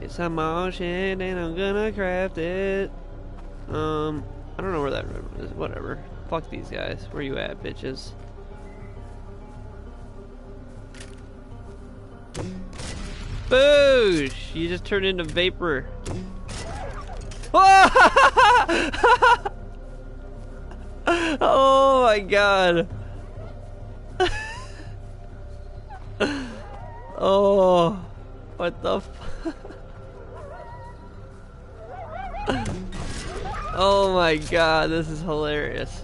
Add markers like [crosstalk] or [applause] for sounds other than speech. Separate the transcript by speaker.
Speaker 1: It's a motion and I'm gonna craft it. Um, I don't know where that room is. Whatever. Fuck these guys. Where you at, bitches? Boosh! You just turned into vapor. [laughs] oh my god. [laughs] oh, what the [laughs] [laughs] Oh my god, this is hilarious.